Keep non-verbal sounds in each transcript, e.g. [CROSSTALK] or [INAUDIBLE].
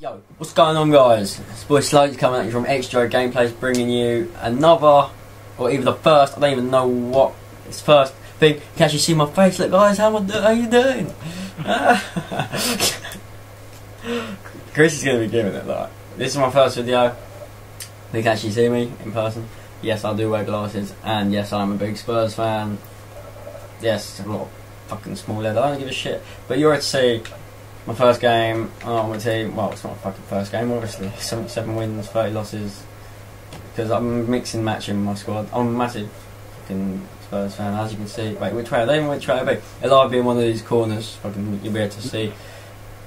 Yo, what's going on guys? It's boy Slow coming at you from xDuo Gameplays bringing you another, or even the first, I don't even know what, it's first thing. You can actually see my face, look guys, how, am I, how you doing? [LAUGHS] Chris is going to be giving it that. This is my first video. You can actually see me in person. Yes, I do wear glasses, and yes, I'm a big Spurs fan. Yes, I'm not fucking small head, I don't give a shit. But you're to see my first game on my team. Well, it's not my fucking first game, obviously. Seven wins, 30 losses. Because I'm mixing matching my squad. I'm a massive fucking Spurs fan, as you can see. Wait, which way? Even know which way to be. It'll either be in one of these corners. Fucking, you'll be able to see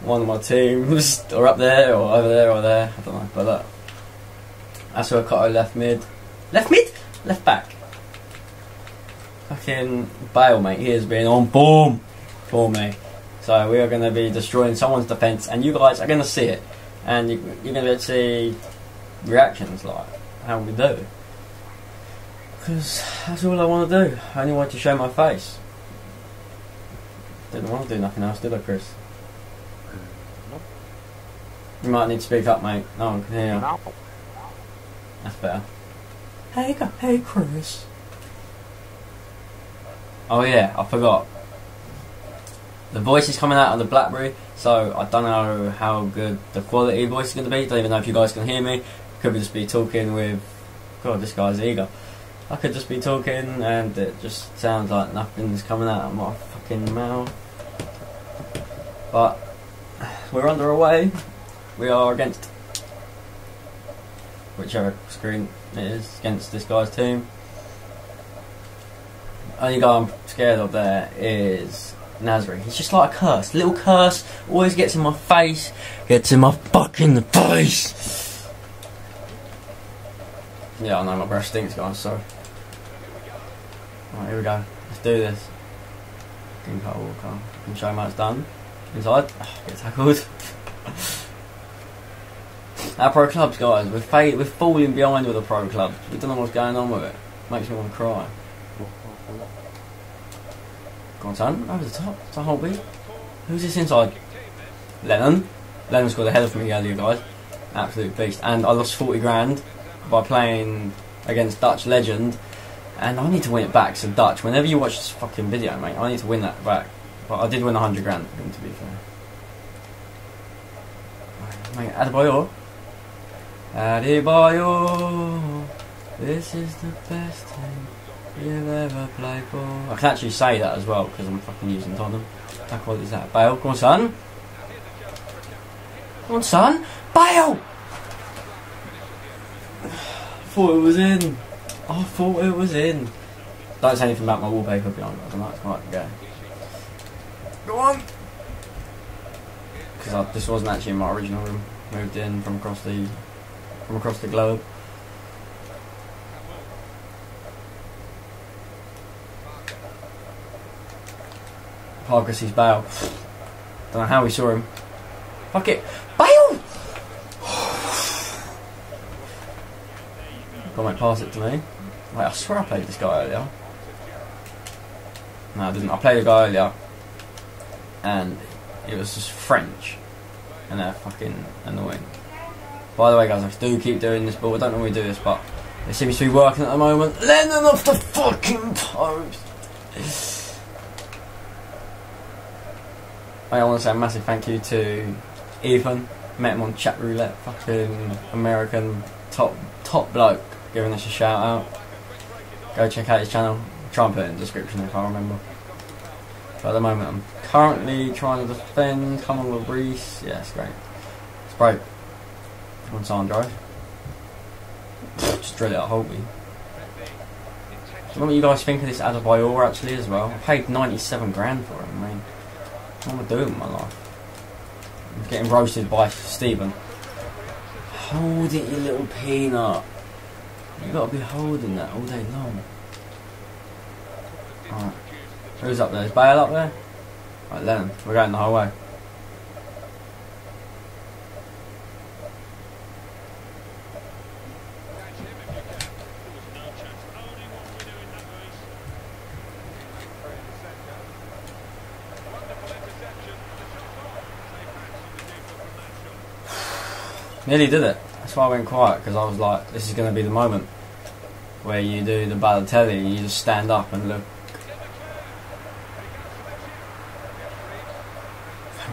one of my teams, [LAUGHS] or up there, or over there, or there. I don't know. But look. That's where Cotto left mid. Left mid? Left back. Fucking Bale, mate. He has been on boom for me. So we are going to be destroying someone's defence, and you guys are going to see it, and you, you're going to be able to see reactions like how we do. Because that's all I want to do. I only want to show my face. Didn't want to do nothing else, did I, Chris? You might need to speak up, mate. No one can hear you. That's better. Hey, hey, Chris. Oh yeah, I forgot. The voice is coming out on the BlackBerry, so I don't know how good the quality voice is going to be. Don't even know if you guys can hear me. Could just be talking with. God, this guy's eager. I could just be talking, and it just sounds like nothing's coming out of my fucking mouth. But we're under underway. We are against whichever screen it is against this guy's team. Only guy I'm scared of there is Nasri. He's just like a curse, little curse. Always gets in my face, gets in my fucking face. Yeah, I know my breath stinks, guys. Sorry. Right, here we go. Let's do this. Green card Walker. Can show him how it's done. Inside. Ah, Get tackled. [LAUGHS] Our pro clubs, guys, we're, fa- we're falling behind with the pro clubs. We don't know what's going on with it. Makes me want to cry. Go on, son. Over oh, the top. Whole beat. Who's this inside? Lennon. Lennon scored a header for me earlier, guys. Absolute beast. And I lost 40 grand by playing against Dutch legend. And I need to win it back. So, Dutch, whenever you watch this fucking video, mate, I need to win that back. But I did win 100 grand, to be fair. Mate. Adebayor, this is the best team you've ever played for. I can actually say that as well because I'm fucking using Tottenham. How quality is that? Bale, go on, son. Come on, son. Bale! [SIGHS] thought it was in. I thought it was in. Don't say anything about my wallpaper behind me. I don't know. It's right, go. Go on. Because this wasn't actually in my original room. Moved in from across the from across the globe. Sees Bale. Don't know how we saw him. Fuck it. Bale! God might pass it to me. Wait, I swear I played this guy earlier. No, I didn't. I played a guy earlier. And it was just French. And they're fucking annoying. By the way, guys, I do keep doing this, but I don't normally do this, but it seems to be working at the moment. Lennon off the fucking post! I want to say a massive thank you to Ethan. Met him on chat roulette. Fucking American top top bloke giving us a shout out. Go check out his channel. Try and put it in the description if I remember. But at the moment, I'm currently trying to defend. Come on, Reese. Yeah, it's great. It's broke. On Drive. Just drill it at Holtby. Do you know what you guys think of this Adebayor actually as well? I paid 97 grand for him. What am I doing with my life? I'm getting roasted by Stephen. Hold it, you little peanut. You gotta be holding that all day long. Alright. Who's up there? Is Bale up there? Right, Lennon. We're going the whole way. Nearly did it. That's why I went quiet because I was like, this is going to be the moment where you do the Balotelli. You just stand up and look.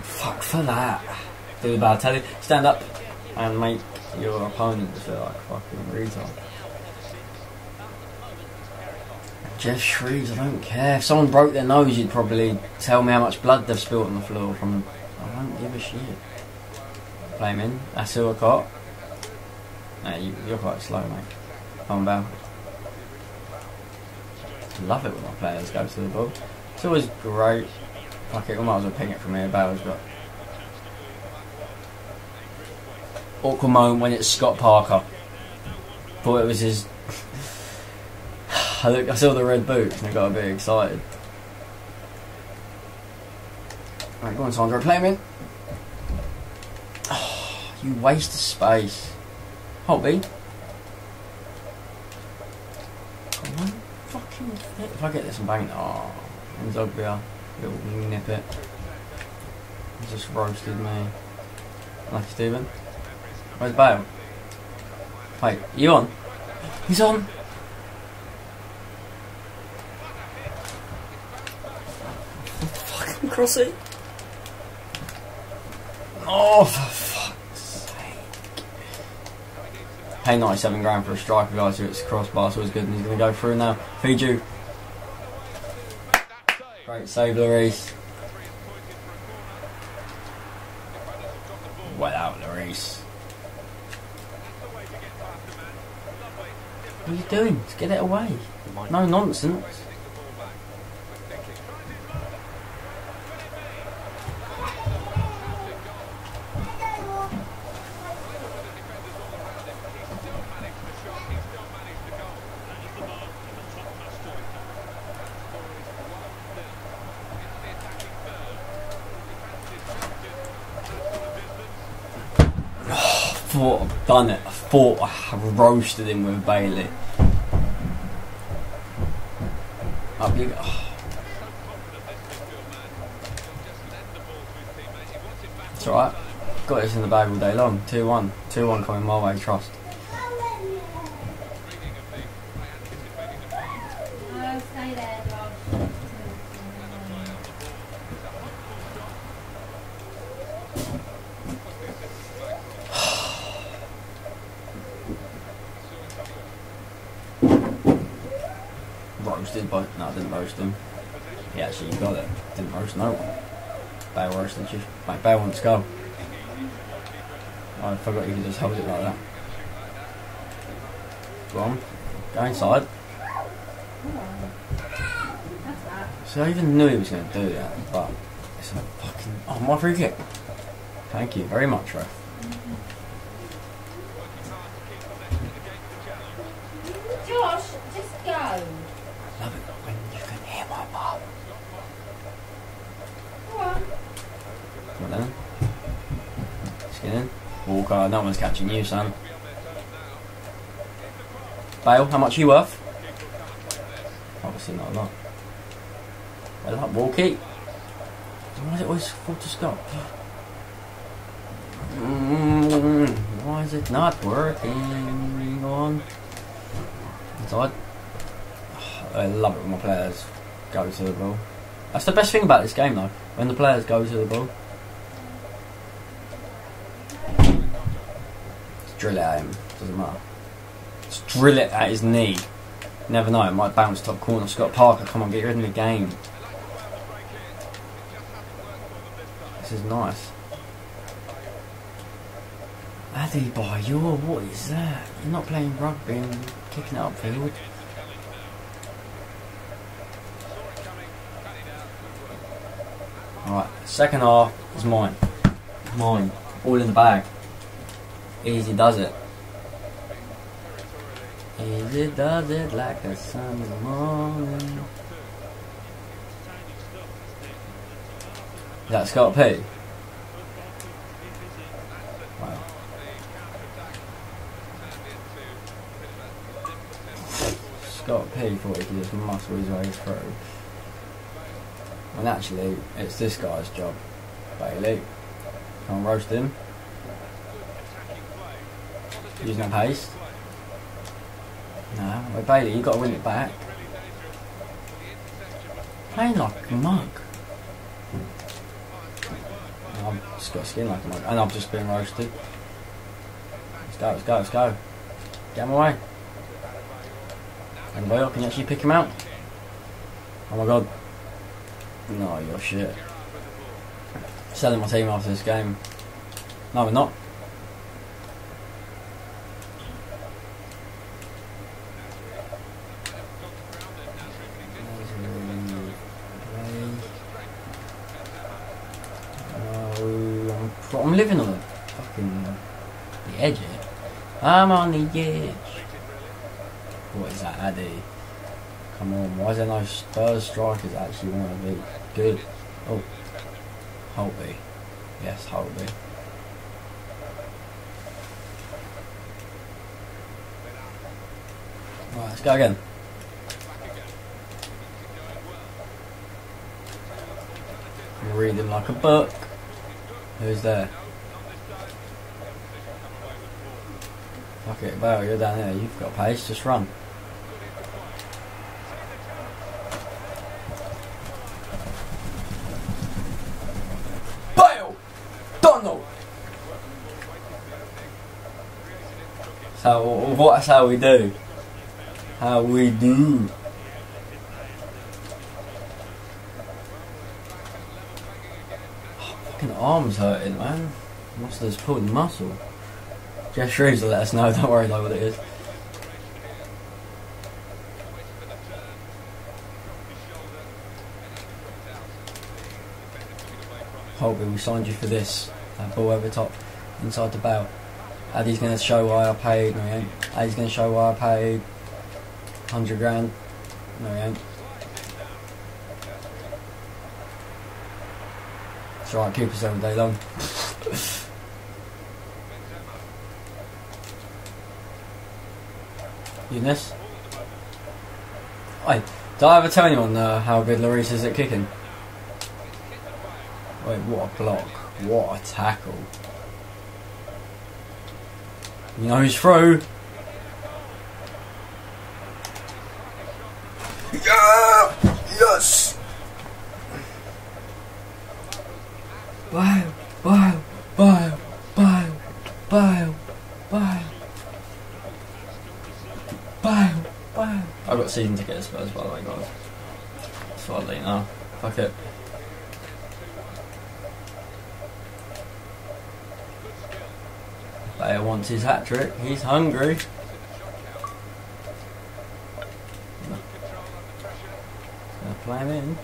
Fuck for that. Do the Balotelli. Stand up and make your opponent feel like fucking retard. Geoff Shreeves, I don't care. If someone broke their nose, you'd probably tell me how much blood they've spilt on the floor from. them. I don't give a shit. Play in. That's who I got. You, you're quite slow, mate. Come on. Love it when my players go to the ball. It's always great. Fuck it, we might as well ping it from here. Bell's got. Awkward moment when it's Scott Parker. Thought it was his [SIGHS] I, look, I saw the red boots and I got a bit excited. Right, go on, Sandro, play him in. You waste of space. Hold B. Come on, fucking. If I get this and bang it, oh, N'Zogbia, little nip it. Just roasted me. Lucky Stephen. Where's Bale? Wait, you on? He's on! cross it. Oh, Pay 97 grand for a striker, guys, who it's crossbar, so it's good, and he's going to go through now. Fiju. Great save, Lloris. Well out, Lloris. What are you doing? Just get it away. No nonsense. Done it. I thought I roasted him with Bailey. Up you go. It's alright. Got this in the bag all day long. 2 1. 2 1 coming my way, trust. roasted, but no, I didn't roast him. He actually got it. Didn't roast no one. Bale wants to go. I forgot you could just hold it like that. Go on. Go inside. So I even knew he was going to do that, but it's a fucking... Oh, my free kick. Thank you very much, Ref. Josh, just go. Love it when you can hear my mum. Go on. Come on then. Skin in. No one's catching you, son. Bale, how much are you worth? Obviously not a lot. Well up, Walkie. Why is it always fall to Scott? Mm, why is it not working? Go on. Inside. I love it when my players go to the ball. That's the best thing about this game though, when the players go to the ball. Drill it at him, doesn't matter. Just drill it at his knee. Never know, it might bounce top corner. Scott Parker, come on, get rid of the game. This is nice. Addy boy, you're what is that? You're not playing rugby and kicking it upfield. Alright, second half is mine. Mine. All in the bag. Easy does it. Easy does it like a Sunday morning. Is that Scott P? Wow. Scott P thought he could just muscle his way through. And actually, it's this guy's job. Bailey. Can't roast him. Using pace. No, Bailey, you've got to win it back. Playing like a mug. I've just got skin like a mug, and I've just been roasted. Let's go, let's go, let's go. Get him away. And Boyle, can you actually pick him out? Oh my god. No, you're shit. Selling my team after this game. No, we're not. Oh, I'm, pro- I'm living on the fucking the edge here. I'm on the edge. What is that, Addy? Come on, why is there no Spurs strikers actually want to be good? Oh, Holtby. Yes, Holtby. Right, let's go again. Reading like a book. Who's there? Fuck it, Bale, you're down there. You've got pace, just run. Bale! Donald! So, what's how we do? How we do? Oh, fucking arms hurting, man. Must have pulled muscle. Geoff Shreeves will let us know, don't worry though what it is. Holtby, we signed you for this. That ball over top, inside the Bale. Addy's going to show why I paid. No, he ain't. Addy's going to show why I paid 100 grand. No, he ain't. It's alright, keep us every day long. [LAUGHS] Eunice? Wait, did I ever tell anyone uh, how good Lloris is at kicking? Wait, what a block. What a tackle. You know who's through? Yeah! Yes! Wow, wow, wow, wow, wow, wow. Wow, wow. I've got season tickets for Spurs by the way, guys. What I'll. Fuck it. Player wants his hat trick. He's hungry. Play him in.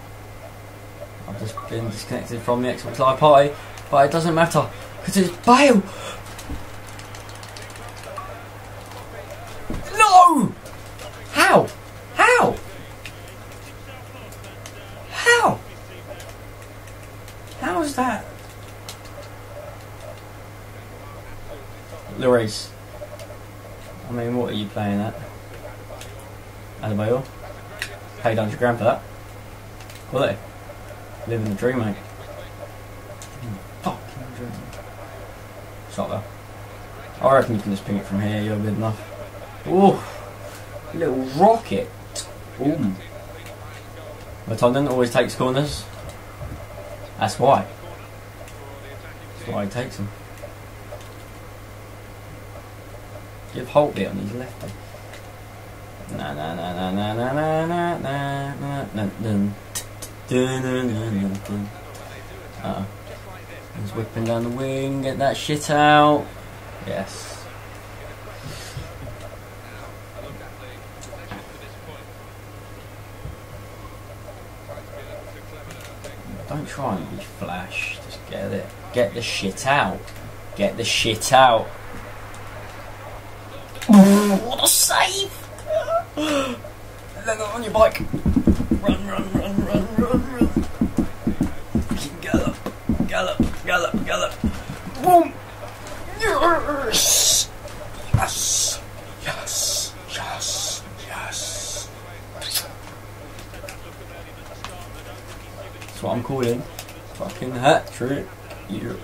I've just been disconnected from the Xbox Live party, but it doesn't matter because it's Bale. No! How? How? How? How is that? Lloris. I mean, what are you playing at? Adebayor? Paid 100 grand for that. Will they? Living the dream, mate. Fucking dream. Stop there. I reckon you can just ping it from here, you're good enough. Ooh, little rocket. Boom. Vertonghen always takes corners. That's why. That's why he takes them. Give Holtby on his left. Na na na na na na na na na dun. Dun dun dun dun dun. Uh-oh. He's whipping down the wing, get that shit out. Yes. Don't try and be flash. Just get it. Get the shit out. Get the shit out. what a save! [GASPS] Let go on your bike. Run, run, run, run, run, run. Gallop, gallop, gallop, gallop. Boom! Yes! Yes! Yes! Yes! Yes! That's what I'm calling. Fucking hat trick. Yeah, yeah.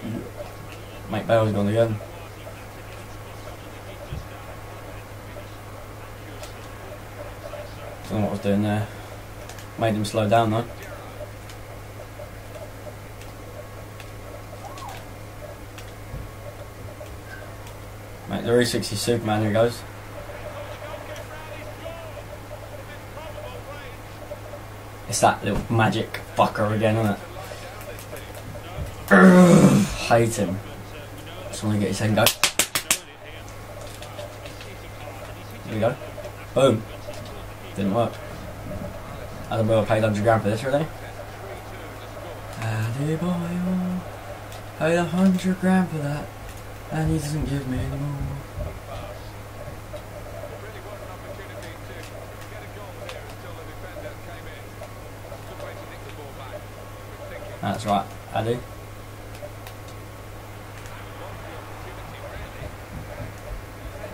Mate Bale's gone again. I don't know what I was doing there. Made him slow down though. Mate, the 360 Superman, here he goes. It's that little magic fucker again, isn't it? Ugh, [SIGHS] hate him. Just want to get his head go. Here we go. Boom. Didn't work. Adam Boyle paid 100 grand for this, really. Boyle paid 100 grand for that, and he doesn't give me any more. That's right, I do.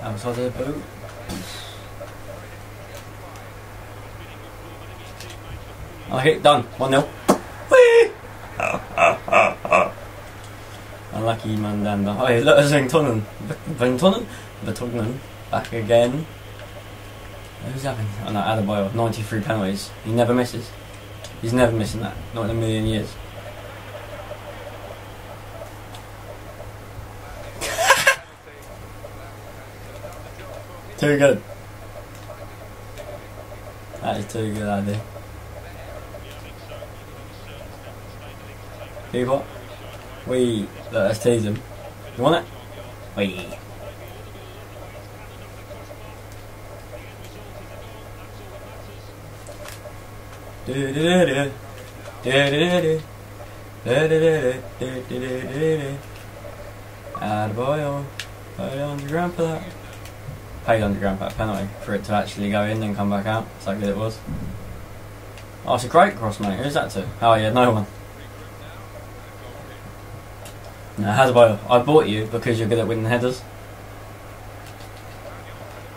Outside the boot. Okay, done. 1 0. Whee! Unlucky Mandanda. Oh, look, there's Vingtonen. Vingtonen? Vingtonen. Back again. Who's having? Oh no, Adebayor. 93 penalties. He never misses. He's never missing that. Not in a million years. [LAUGHS] too good. That is too good, idea. People, we look, let's tease him. You want it? We. Attaboy, paid underground for that. Paid underground for that penalty for it to actually go in and come back out. That's how good it was. Oh, it's a great cross, mate. Who's that to? Oh, yeah, no one. No, Hasbro, I bought you because you're good at winning headers.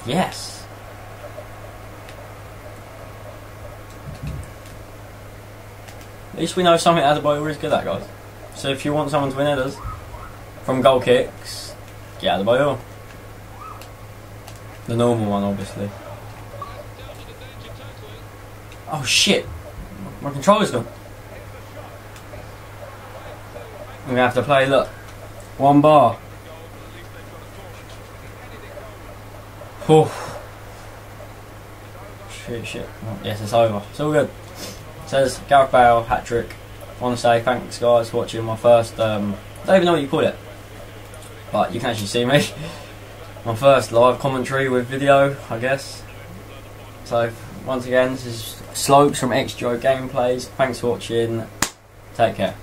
Yes. At least we know something Adebayor is good at, guys. So if you want someone to win headers from goal kicks, get Adebayor. The normal one, obviously. Oh shit! My controller's gone. I'm gonna have to play, look. One bar. Oof. Shit, shit. Oh, yes, it's over. It's all good. says Gareth Bale, hat trick. I want to say thanks, guys, for watching my first. Um, I don't even know what you call it, but you can actually see me. [LAUGHS] my first live commentary with video, I guess. So, once again, this is Slokes from xDuo Gameplays. Thanks for watching. Take care.